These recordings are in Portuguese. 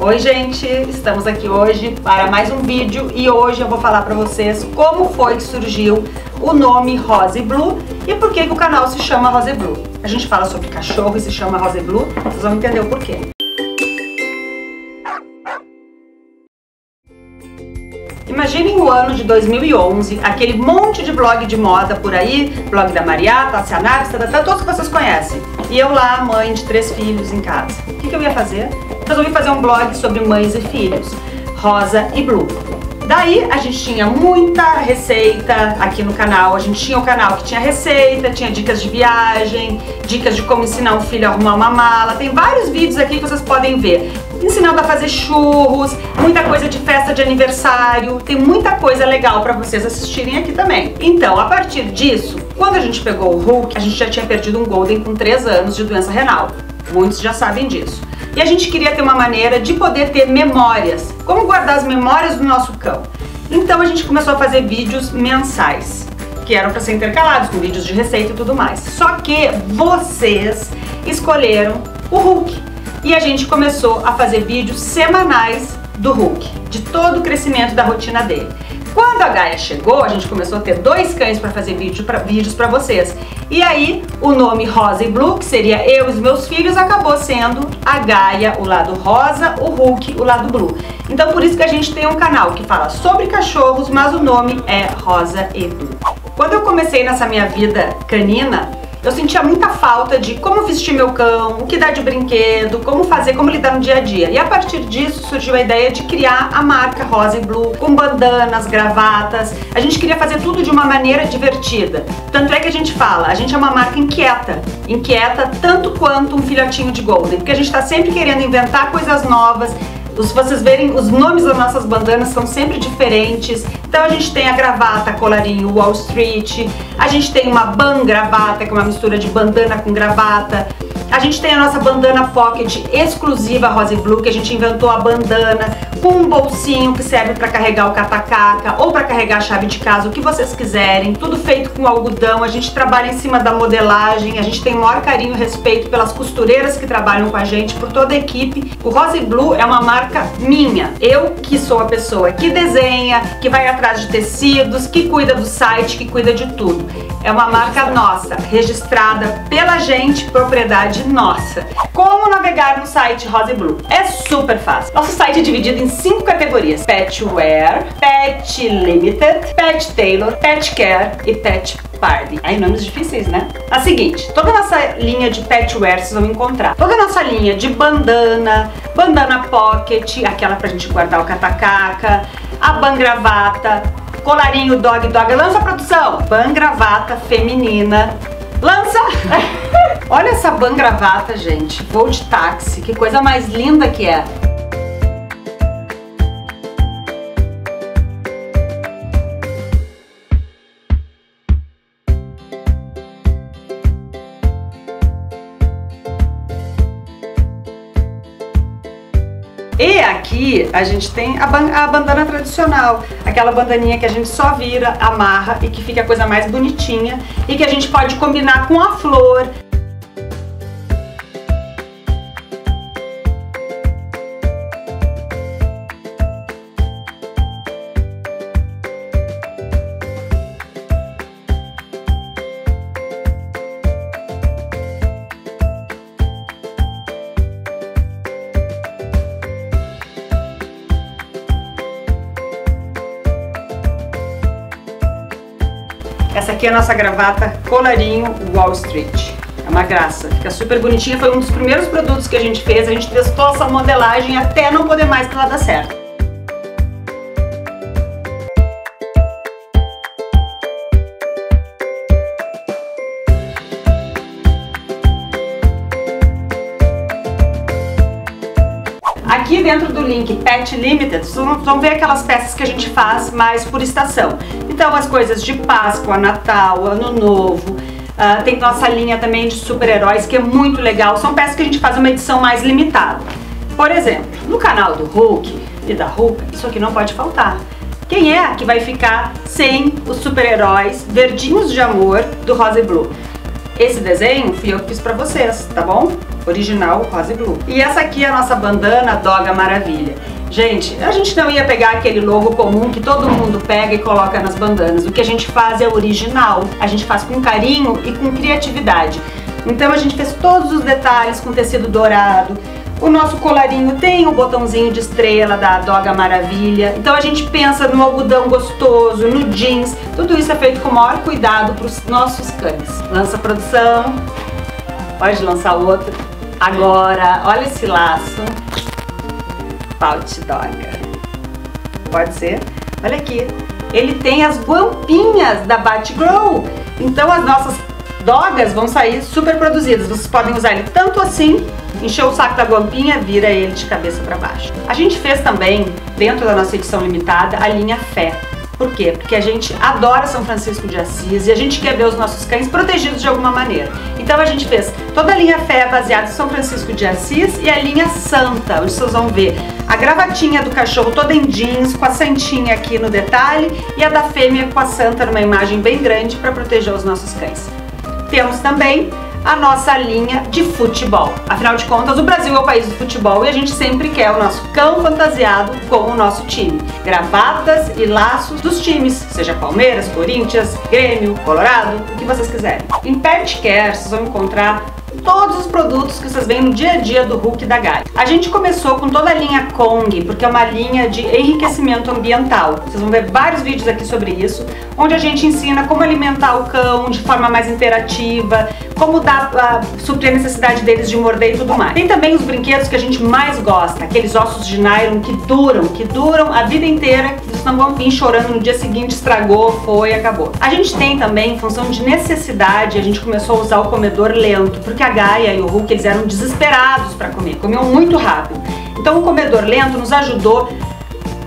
Oi gente, estamos aqui hoje para mais um vídeo e hoje eu vou falar para vocês como foi que surgiu o nome Rose Blue e por que, que o canal se chama Rose Blue. A gente fala sobre cachorro e se chama Rose Blue, vocês vão entender o porquê. Imaginem o ano de 2011, aquele monte de blog de moda por aí, blog da Maria, Tássia Naves, todos que vocês conhecem. E eu lá, mãe de três filhos em casa. O que, que eu ia fazer? resolvi fazer um blog sobre mães e filhos, Rosa e Blue. Daí a gente tinha muita receita aqui no canal, a gente tinha o um canal que tinha receita, tinha dicas de viagem, dicas de como ensinar um filho a arrumar uma mala, tem vários vídeos aqui que vocês podem ver. Ensinando a fazer churros, muita coisa de festa de aniversário, tem muita coisa legal para vocês assistirem aqui também. Então, a partir disso, quando a gente pegou o Hulk, a gente já tinha perdido um Golden com 3 anos de doença renal. Muitos já sabem disso. E a gente queria ter uma maneira de poder ter memórias. Como guardar as memórias do nosso cão? Então a gente começou a fazer vídeos mensais, que eram para ser intercalados com vídeos de receita e tudo mais. Só que vocês escolheram o Hulk. E a gente começou a fazer vídeos semanais do Hulk, de todo o crescimento da rotina dele. Quando a Gaia chegou, a gente começou a ter dois cães para fazer vídeo pra, vídeos para vocês. E aí, o nome Rosa e Blue, que seria eu e os meus filhos, acabou sendo a Gaia, o lado rosa, o Hulk, o lado blue. Então, por isso que a gente tem um canal que fala sobre cachorros, mas o nome é Rosa e Blue. Quando eu comecei nessa minha vida canina, eu sentia muita falta de como vestir meu cão, o que dar de brinquedo, como fazer, como lidar no dia a dia. E a partir disso surgiu a ideia de criar a marca Rosa e Blue, com bandanas, gravatas. A gente queria fazer tudo de uma maneira divertida. Tanto é que a gente fala, a gente é uma marca inquieta. Inquieta tanto quanto um filhotinho de Golden, porque a gente está sempre querendo inventar coisas novas, se vocês verem, os nomes das nossas bandanas são sempre diferentes. Então a gente tem a gravata, colarinho Wall Street, a gente tem uma ban gravata, que é uma mistura de bandana com gravata. A gente tem a nossa bandana pocket exclusiva Rose Blue, que a gente inventou a bandana com um bolsinho que serve para carregar o catacaca ou para carregar a chave de casa, o que vocês quiserem. Tudo feito com algodão, a gente trabalha em cima da modelagem, a gente tem o maior carinho e respeito pelas costureiras que trabalham com a gente, por toda a equipe. O Rose Blue é uma marca minha. Eu que sou a pessoa que desenha, que vai atrás de tecidos, que cuida do site, que cuida de tudo. É uma marca nossa, registrada pela gente, propriedade nossa. Como navegar no site Rose Blue? É super fácil. Nosso site é dividido em cinco categorias: Pet Wear, Pet Limited, Pet Tailor, Pet Care e Pet Party. Aí nomes difíceis, né? A seguinte, toda a nossa linha de petwear vocês vão encontrar. Toda a nossa linha de bandana, bandana pocket, aquela pra gente guardar o catacaca, a bangravata, colarinho dog dog, lança produção, bangravata feminina, lança! Olha essa bangravata, gente, voo de táxi, que coisa mais linda que é. E aqui a gente tem a, a, bandana tradicional, aquela bandaninha que a gente só vira, amarra e que fica a coisa mais bonitinha e que a gente pode combinar com a flor. Essa aqui é a nossa gravata colarinho Wall Street. É uma graça, fica super bonitinha. Foi um dos primeiros produtos que a gente fez. A gente testou essa modelagem até não poder mais para ela dar certo. Dentro do link Pet Limited, vocês vão ver aquelas peças que a gente faz mais por estação. Então as coisas de Páscoa, Natal, Ano Novo, uh, tem nossa linha também de super-heróis que é muito legal. São peças que a gente faz uma edição mais limitada. Por exemplo, no canal do Hulk e da Hulk, isso aqui não pode faltar. Quem é que vai ficar sem os super-heróis verdinhos de amor do Rosa e Blue? Esse desenho fui eu que fiz pra vocês, tá bom? Original Rose Blue. E essa aqui é a nossa bandana Doga Maravilha. Gente, a gente não ia pegar aquele logo comum que todo mundo pega e coloca nas bandanas. O que a gente faz é original. A gente faz com carinho e com criatividade. Então a gente fez todos os detalhes com tecido dourado. O nosso colarinho tem o botãozinho de estrela da Doga Maravilha. Então a gente pensa no algodão gostoso, no jeans. Tudo isso é feito com o maior cuidado para os nossos cães. Lança a produção. Pode lançar outro. Agora, olha esse laço. Pouch Doga. Pode ser? Olha aqui. Ele tem as guampinhas da Batgirl. Então as nossas dogas vão sair super produzidas. Vocês podem usar ele tanto assim, encher o saco da guampinha, vira ele de cabeça para baixo. A gente fez também, dentro da nossa edição limitada, a linha Fé. Por quê? Porque a gente adora São Francisco de Assis e a gente quer ver os nossos cães protegidos de alguma maneira. Então a gente fez toda a linha Fé baseada em São Francisco de Assis e a linha Santa, onde vocês vão ver a gravatinha do cachorro toda em jeans, com a santinha aqui no detalhe e a da fêmea com a santa numa imagem bem grande para proteger os nossos cães. Temos também a nossa linha de futebol. Afinal de contas, o Brasil é o país do futebol e a gente sempre quer o nosso cão fantasiado com o nosso time. Gravatas e laços dos times, seja Palmeiras, Corinthians, Grêmio, Colorado, o que vocês quiserem. Em Pet Care, vocês vão encontrar todos os produtos que vocês veem no dia a dia do Hulk da Gai. A gente começou com toda a linha Kong, porque é uma linha de enriquecimento ambiental. Vocês vão ver vários vídeos aqui sobre isso, onde a gente ensina como alimentar o cão de forma mais interativa, como dar, uh, suprir a necessidade deles de morder e tudo mais. Tem também os brinquedos que a gente mais gosta, aqueles ossos de nylon que duram, que duram a vida inteira, vocês não vão vir chorando no dia seguinte, estragou, foi, acabou. A gente tem também, em função de necessidade, a gente começou a usar o comedor lento, porque a Gaia e o Hulk, eles eram desesperados para comer, comiam muito rápido. Então o comedor lento nos ajudou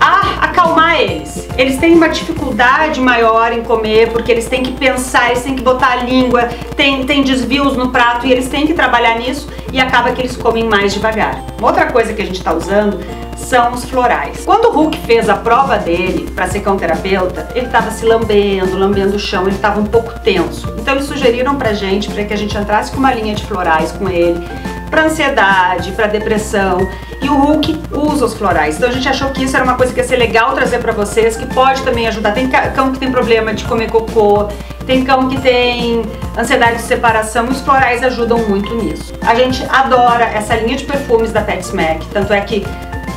a acalmar eles. Eles têm uma dificuldade maior em comer porque eles têm que pensar, eles têm que botar a língua, tem, tem desvios no prato e eles têm que trabalhar nisso e acaba que eles comem mais devagar. Outra coisa que a gente está usando são os florais. Quando o Hulk fez a prova dele para ser cão terapeuta, ele estava se lambendo, lambendo o chão, ele estava um pouco tenso. Então eles sugeriram pra gente para que a gente entrasse com uma linha de florais com ele para ansiedade, para depressão. E o Hulk usa os florais. Então a gente achou que isso era uma coisa que ia ser legal trazer para vocês, que pode também ajudar. Tem cão que tem problema de comer cocô, tem cão que tem ansiedade de separação os florais ajudam muito nisso. A gente adora essa linha de perfumes da Pet Smack, tanto é que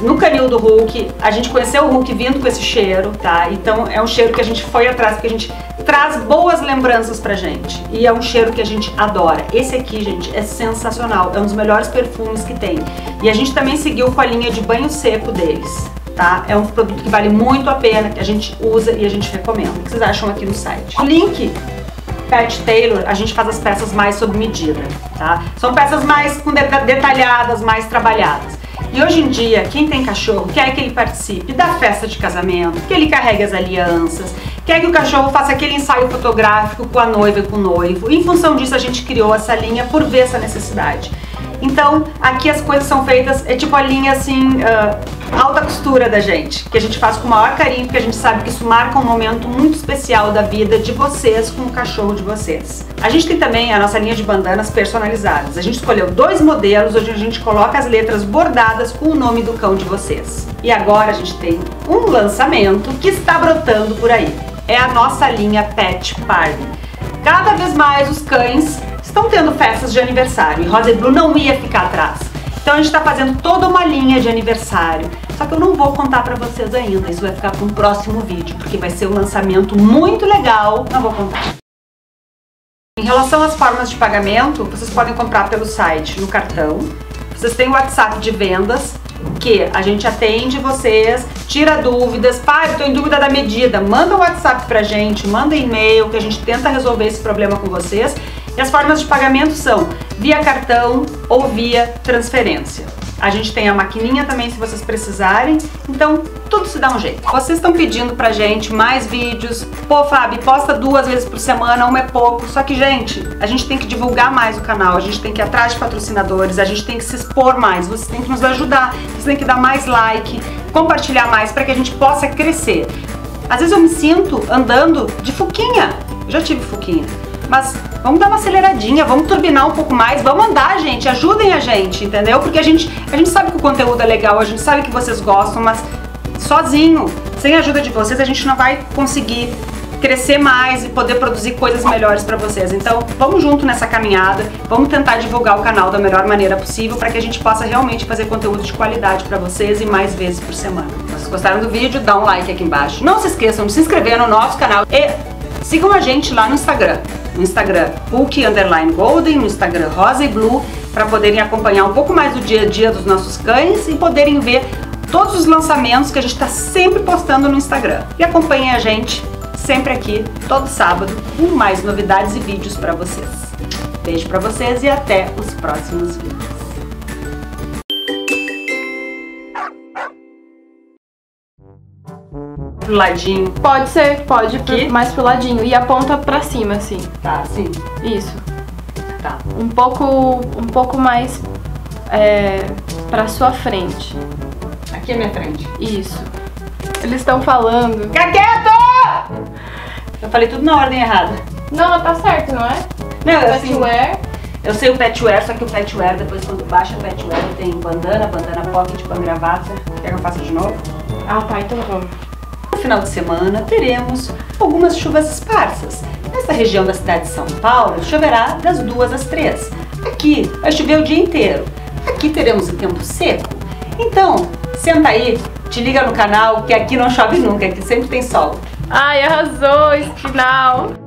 no canil do Hulk, a gente conheceu o Hulk vindo com esse cheiro, tá? Então é um cheiro que a gente foi atrás, porque a gente traz boas lembranças pra gente. E é um cheiro que a gente adora. Esse aqui, gente, é sensacional. É um dos melhores perfumes que tem. E a gente também seguiu com a linha de banho seco deles. Tá? É um produto que vale muito a pena, que a gente usa e a gente recomenda. O que vocês acham aqui no site? O link Pet Taylor, a gente faz as peças mais sob medida, tá? São peças mais detalhadas, mais trabalhadas. E hoje em dia, quem tem cachorro quer que ele participe da festa de casamento, que ele carregue as alianças, quer que o cachorro faça aquele ensaio fotográfico com a noiva e com o noivo. Em função disso, a gente criou essa linha por ver essa necessidade. Então, aqui as coisas são feitas, é tipo a linha assim, uh, alta costura da gente, que a gente faz com o maior carinho, porque a gente sabe que isso marca um momento muito especial da vida de vocês com o cachorro de vocês. A gente tem também a nossa linha de bandanas personalizadas. A gente escolheu dois modelos onde a gente coloca as letras bordadas com o nome do cão de vocês. E agora a gente tem um lançamento que está brotando por aí. É a nossa linha Pet Party. Cada vez mais os cães estão tendo festas de aniversário e Rose Blue não ia ficar atrás. Então a gente está fazendo toda uma linha de aniversário. Só que eu não vou contar para vocês ainda, isso vai ficar para um próximo vídeo, porque vai ser um lançamento muito legal, não vou contar. Em relação às formas de pagamento, vocês podem comprar pelo site, no cartão. Vocês têm o WhatsApp de vendas, que a gente atende vocês, tira dúvidas, pai, estou em dúvida da medida, manda um WhatsApp pra gente, manda e-mail que a gente tenta resolver esse problema com vocês e as formas de pagamento são via cartão ou via transferência. A gente tem a maquininha também se vocês precisarem, então tudo se dá um jeito. Vocês estão pedindo pra gente mais vídeos. Pô, Fábio, posta duas vezes por semana, uma é pouco. Só que, gente, a gente tem que divulgar mais o canal, a gente tem que ir atrás de patrocinadores, a gente tem que se expor mais, vocês têm que nos ajudar, vocês têm que dar mais like, compartilhar mais para que a gente possa crescer. Às vezes eu me sinto andando de fuquinha. Já tive fuquinha mas vamos dar uma aceleradinha, vamos turbinar um pouco mais, vamos andar, gente, ajudem a gente, entendeu? Porque a gente, a gente sabe que o conteúdo é legal, a gente sabe que vocês gostam, mas sozinho, sem a ajuda de vocês, a gente não vai conseguir crescer mais e poder produzir coisas melhores para vocês. Então, vamos junto nessa caminhada, vamos tentar divulgar o canal da melhor maneira possível para que a gente possa realmente fazer conteúdo de qualidade para vocês e mais vezes por semana. Se gostaram do vídeo, dá um like aqui embaixo. Não se esqueçam de se inscrever no nosso canal e sigam a gente lá no Instagram. No Instagram Hulk Underline Golden, no Instagram Rosa e Blue, para poderem acompanhar um pouco mais do dia a dia dos nossos cães e poderem ver todos os lançamentos que a gente está sempre postando no Instagram. E acompanhem a gente sempre aqui, todo sábado, com mais novidades e vídeos para vocês. Beijo para vocês e até os próximos vídeos. Pro ladinho. Pode ser, pode, Aqui? mais pro ladinho. E a ponta pra cima, assim. Tá, sim. Isso. Tá. Um pouco, um pouco mais é, pra sua frente. Aqui é minha frente. Isso. Eles estão falando. Fica quieto! Eu falei tudo na ordem errada. Não, tá certo, não é? Não, eu, assim, Patchwear. eu sei o petwear, só que o petwear, depois quando baixa o petwear, tem bandana, bandana pocket a gravata. Quer que eu faça de novo? Ah, tá, então vamos. Final de semana teremos algumas chuvas esparsas. Nesta região da cidade de São Paulo, choverá das duas às três. Aqui vai chover o dia inteiro. Aqui teremos o tempo seco. Então, senta aí, te liga no canal que aqui não chove nunca, aqui sempre tem sol. Ai, arrasou final.